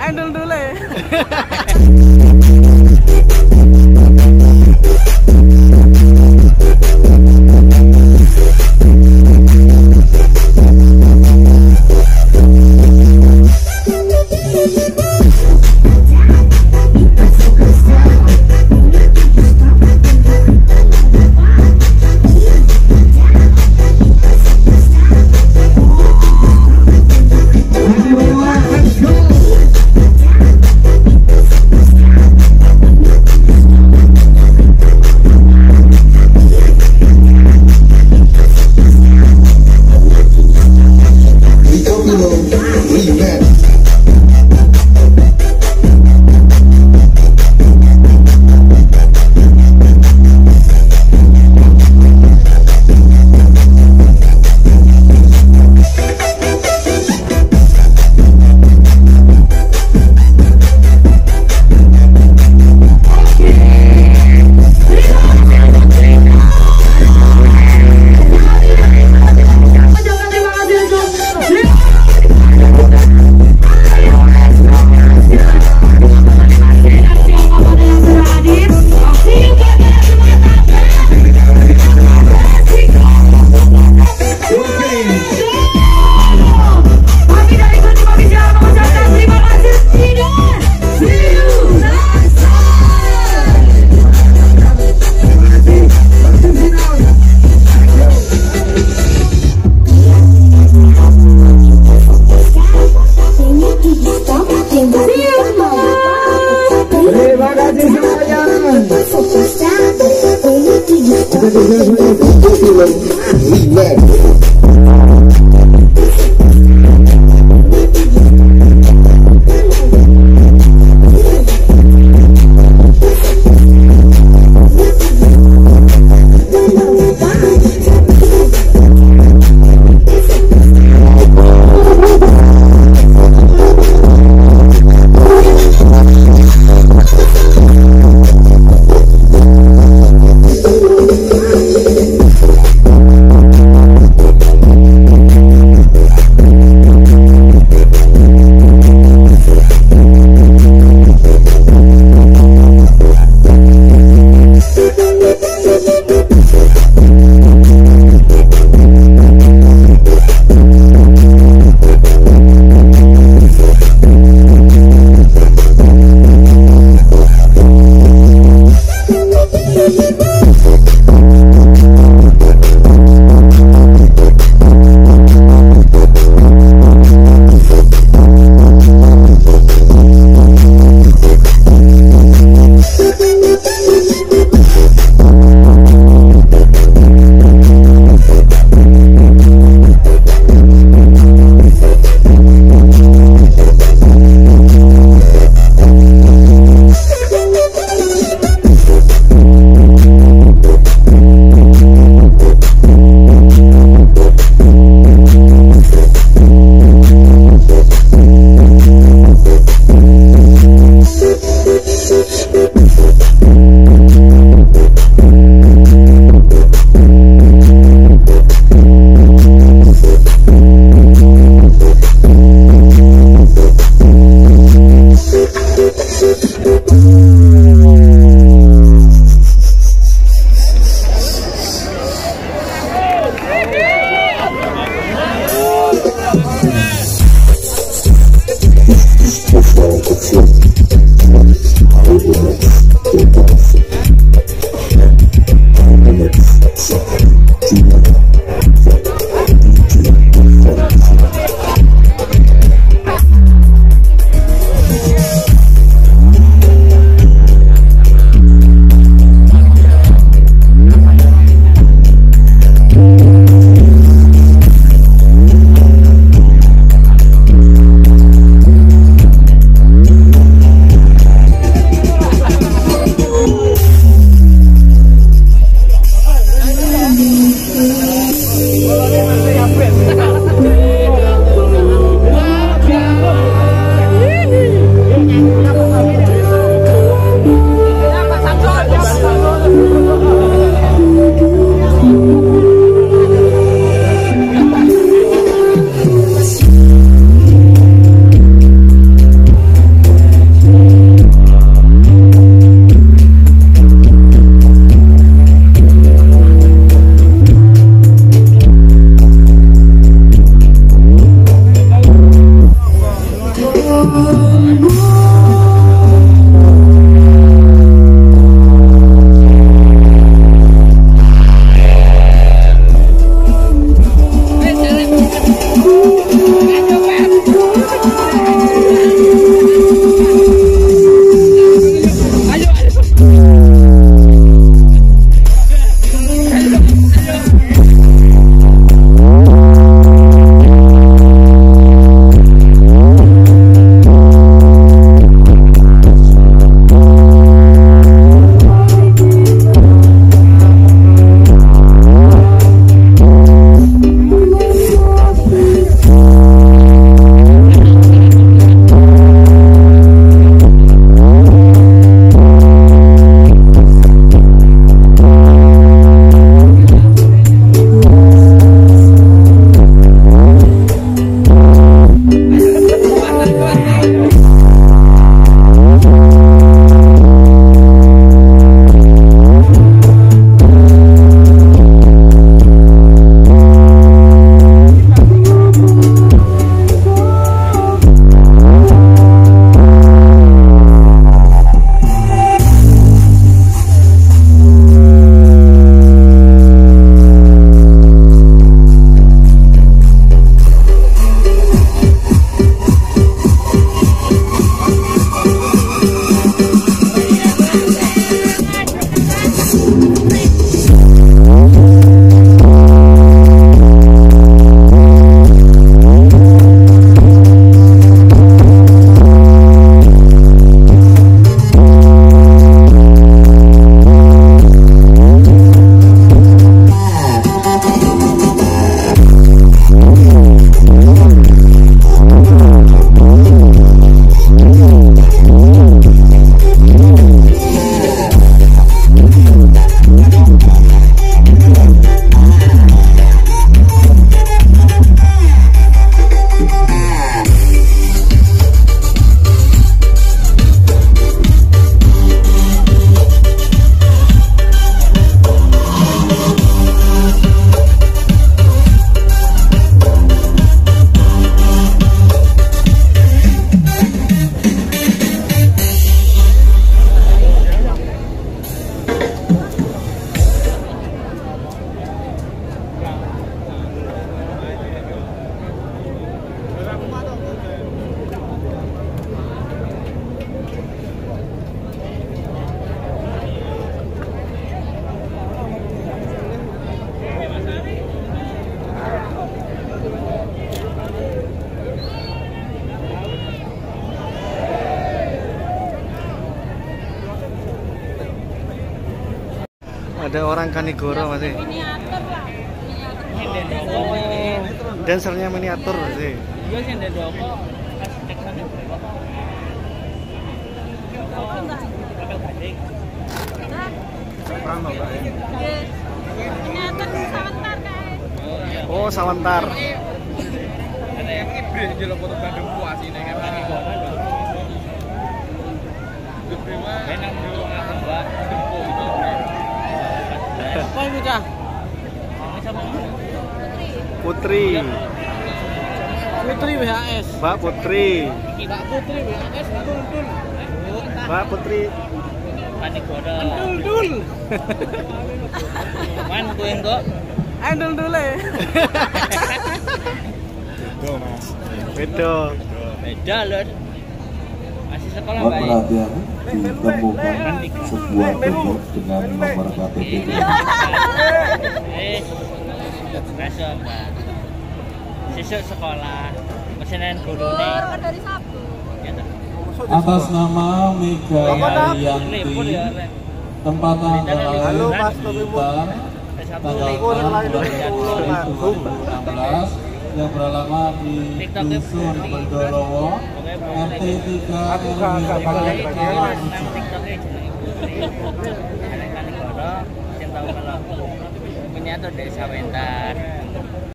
Handle dulu ya. Kita Ada orang Kanigoro masih. miniatur lah miniatur Oh, dancernya miniatur masih. Iya sih kayak Oh Sawantar. Ada yang iblis jelo foto Bandung puas ini kan lagi gua. Benang dulu aku mbak tempo itu. Apa itu cah? Ini sama Putri. Putri WHS. Mbak Putri. Mbak Putri WHS dul dul. Mbak Putri. Panik goda. Dul dul. Tuh yang kok. Andel dulu. Bedo. Beda loh. Masih sekolah baik. perhatian ditemukan sebuah dompet dengan nomor KTP? Sesuk sekolah, pesenen guru nih. Keluar dari Sabtu Ya tak. atas nama Mega Lipur ya, tempat tanggal lahir tanggal lipur. 6 2016 yang beralamat di Dusun Bendorowo RT 3 RW kan tuh desa Wentar.